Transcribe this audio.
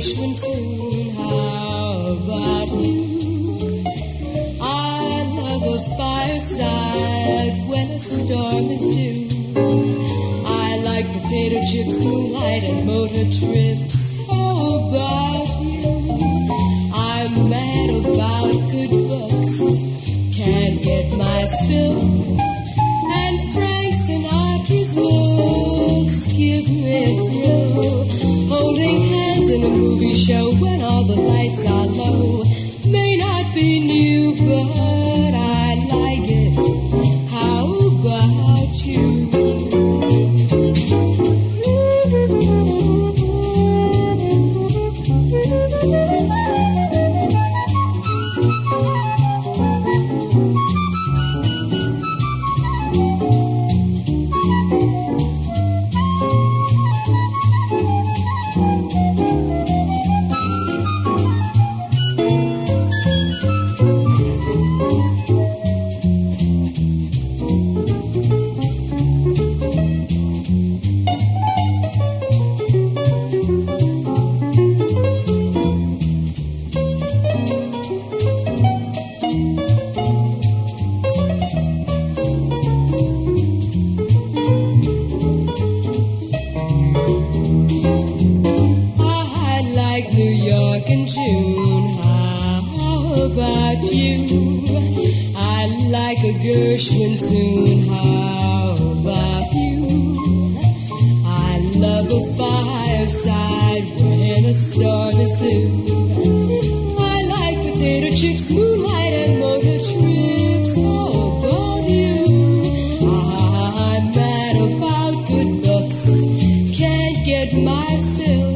a tune. How about you? I love a fireside when a storm is due. I like potato chips, moonlight, and motor trips. How about you? I'm mad about good books. Can't get my fill. And Frank Sinatra's looks give me thrill. Holding hands in a movie show when all the lights are low. York in June. How about you? I like a Gershwin tune. How about you? I love a fireside when a storm is due. I like potato chips, moonlight, and motor trips. How about you? I'm mad about good books. Can't get my fill.